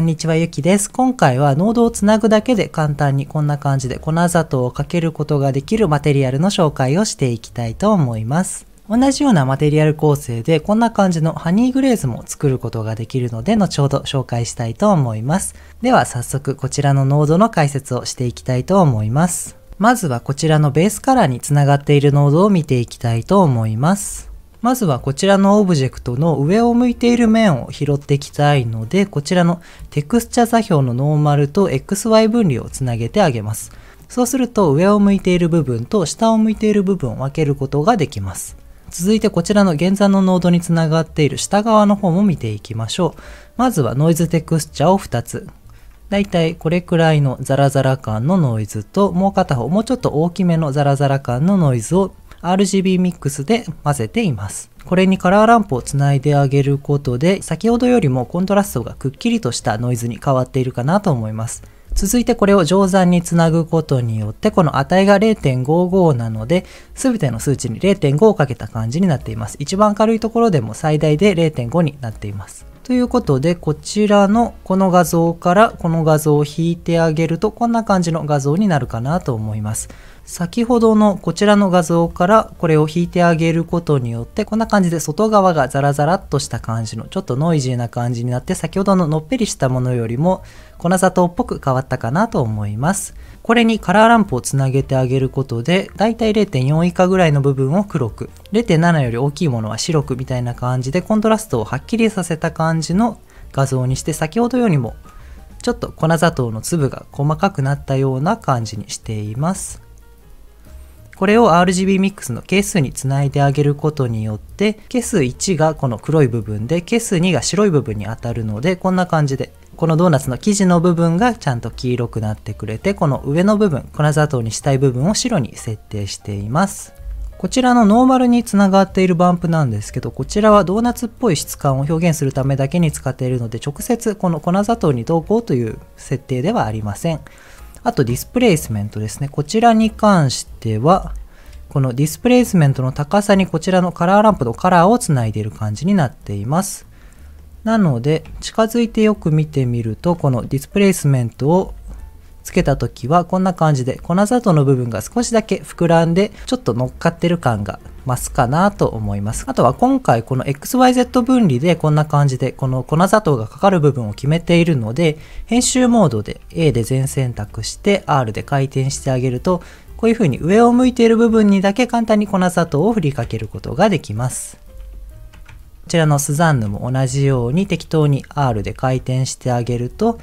んにちは、ゆきです。今回はノードをつなぐだけで簡単にこんな感じで粉砂糖をかけることができるマテリアルの紹介をしていきたいと思います。同じようなマテリアル構成でこんな感じのハニーグレーズも作ることができるので後ほど紹介したいと思います。では早速こちらのノードの解説をしていきたいと思います。まずはこちらのベースカラーにつながっているノードを見ていきたいと思います。まずはこちらのオブジェクトの上を向いている面を拾っていきたいので、こちらのテクスチャ座標のノーマルと XY 分離をつなげてあげます。そうすると上を向いている部分と下を向いている部分を分けることができます。続いてこちらの現在のノードにつながっている下側の方も見ていきましょう。まずはノイズテクスチャを2つ。だいたいこれくらいのザラザラ感のノイズと、もう片方もうちょっと大きめのザラザラ感のノイズを RGB ミックスで混ぜています。これにカラーランプをつないであげることで、先ほどよりもコントラストがくっきりとしたノイズに変わっているかなと思います。続いてこれを乗算につなぐことによって、この値が0.55なので、すべての数値に0.5をかけた感じになっています。一番軽いところでも最大で0.5になっています。ということで、こちらのこの画像からこの画像を引いてあげると、こんな感じの画像になるかなと思います。先ほどのこちらの画像からこれを引いてあげることによってこんな感じで外側がザラザラっとした感じのちょっとノイジーな感じになって先ほどののっぺりしたものよりも粉砂糖っぽく変わったかなと思います。これにカラーランプをつなげてあげることでだいたい0.4以下ぐらいの部分を黒く0.7より大きいものは白くみたいな感じでコントラストをはっきりさせた感じの画像にして先ほどよりもちょっと粉砂糖の粒が細かくなったような感じにしています。これを RGB ミックスの係数につないであげることによって、係数1がこの黒い部分で、係数2が白い部分に当たるので、こんな感じで、このドーナツの生地の部分がちゃんと黄色くなってくれて、この上の部分、粉砂糖にしたい部分を白に設定しています。こちらのノーマルにつながっているバンプなんですけど、こちらはドーナツっぽい質感を表現するためだけに使っているので、直接この粉砂糖に同行という設定ではありません。あとディスプレイスメントですね。こちらに関しては、このディスプレイスメントの高さにこちらのカラーランプのカラーをつないでいる感じになっています。なので、近づいてよく見てみると、このディスプレイスメントをつけた時はこんな感じで粉砂糖の部分が少しだけ膨らんでちょっと乗っかってる感が増すかなと思います。あとは今回この XYZ 分離でこんな感じでこの粉砂糖がかかる部分を決めているので編集モードで A で全選択して R で回転してあげるとこういう風に上を向いている部分にだけ簡単に粉砂糖を振りかけることができます。こちらのスザンヌも同じように適当に R で回転してあげると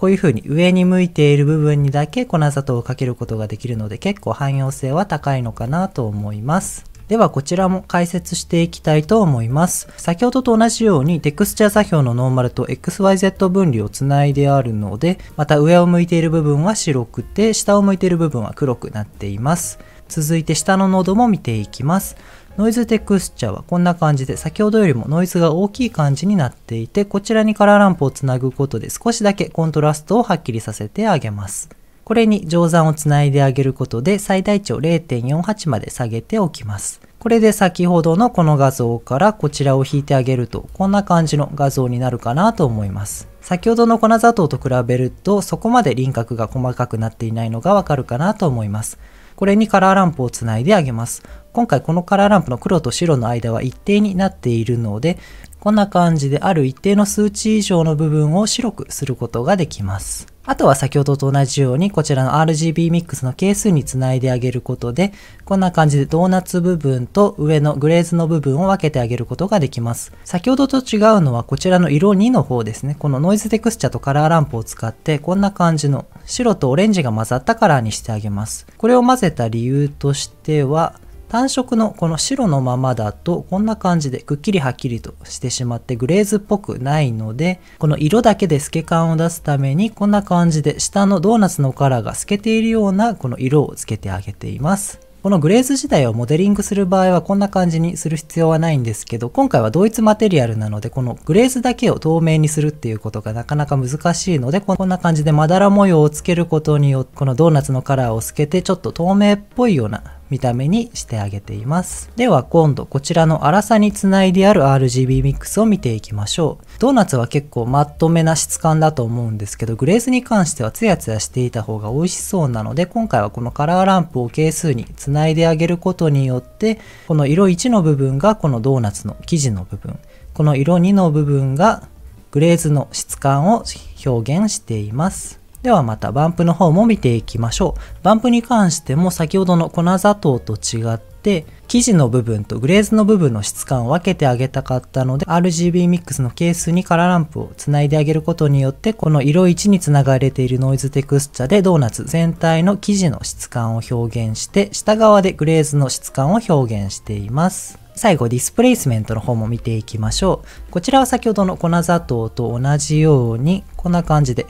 こういう風に上に向いている部分にだけ粉砂糖をかけることができるので結構汎用性は高いのかなと思います。ではこちらも解説していきたいと思います。先ほどと同じようにテクスチャー座標のノーマルと XYZ 分離をつないであるので、また上を向いている部分は白くて、下を向いている部分は黒くなっています。続いて下のノードも見ていきます。ノイズテクスチャーはこんな感じで先ほどよりもノイズが大きい感じになっていてこちらにカラーランプをつなぐことで少しだけコントラストをはっきりさせてあげます。これに乗算をつないであげることで最大値を0.48まで下げておきます。これで先ほどのこの画像からこちらを引いてあげるとこんな感じの画像になるかなと思います。先ほどの粉砂糖と比べるとそこまで輪郭が細かくなっていないのがわかるかなと思います。これにカラーランプをつないであげます。今回このカラーランプの黒と白の間は一定になっているのでこんな感じである一定の数値以上の部分を白くすることができます。あとは先ほどと同じようにこちらの RGB ミックスの係数につないであげることでこんな感じでドーナツ部分と上のグレーズの部分を分けてあげることができます。先ほどと違うのはこちらの色2の方ですね。このノイズテクスチャとカラーランプを使ってこんな感じの白とオレンジが混ざったカラーにしてあげます。これを混ぜた理由としては単色のこの白のままだとこんな感じでくっきりはっきりとしてしまってグレーズっぽくないのでこの色だけで透け感を出すためにこんな感じで下のドーナツのカラーが透けているようなこの色をつけてあげています。このグレーズ自体をモデリングする場合はこんな感じにする必要はないんですけど、今回は同一マテリアルなので、このグレーズだけを透明にするっていうことがなかなか難しいので、こんな感じでまだら模様をつけることによって、このドーナツのカラーを透けてちょっと透明っぽいような見た目にしてあげています。では今度こちらの粗さにつないである RGB ミックスを見ていきましょう。ドーナツは結構マットめな質感だと思うんですけど、グレーズに関してはツヤツヤしていた方が美味しそうなので、今回はこのカラーランプを係数につないであげることによって、この色1の部分がこのドーナツの生地の部分、この色2の部分がグレーズの質感を表現しています。ではまたバンプの方も見ていきましょう。バンプに関しても先ほどの粉砂糖と違って生地の部分とグレーズの部分の質感を分けてあげたかったので RGB ミックスのケースにカラーランプをつないであげることによってこの色1につながれているノイズテクスチャでドーナツ全体の生地の質感を表現して下側でグレーズの質感を表現しています。最後ディスプレイスメントの方も見ていきましょう。こちらは先ほどの粉砂糖と同じようにこんな感じで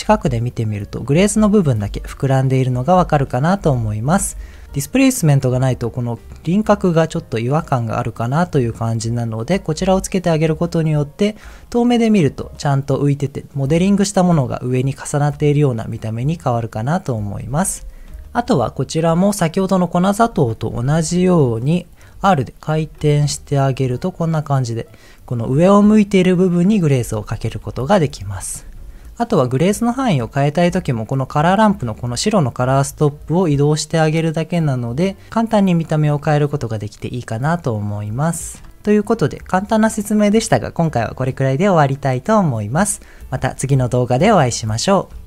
近くで見てみるとグレーズの部分だけ膨らんでいるのがわかるかなと思います。ディスプレイスメントがないとこの輪郭がちょっと違和感があるかなという感じなのでこちらをつけてあげることによって遠目で見るとちゃんと浮いててモデリングしたものが上に重なっているような見た目に変わるかなと思います。あとはこちらも先ほどの粉砂糖と同じように R で回転してあげるとこんな感じでこの上を向いている部分にグレースをかけることができます。あとはグレースの範囲を変えたい時もこのカラーランプのこの白のカラーストップを移動してあげるだけなので簡単に見た目を変えることができていいかなと思います。ということで簡単な説明でしたが今回はこれくらいで終わりたいと思います。また次の動画でお会いしましょう。